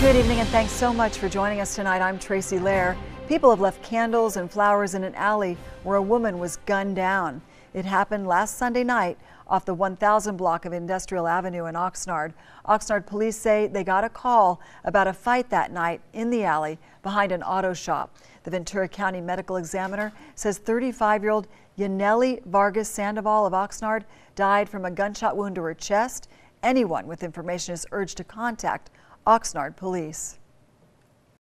Good evening and thanks so much for joining us tonight. I'm Tracy Lehr. People have left candles and flowers in an alley where a woman was gunned down. It happened last Sunday night off the 1000 block of Industrial Avenue in Oxnard. Oxnard police say they got a call about a fight that night in the alley behind an auto shop. The Ventura County Medical Examiner says 35-year-old Yaneli Vargas Sandoval of Oxnard died from a gunshot wound to her chest. Anyone with information is urged to contact Oxnard Police.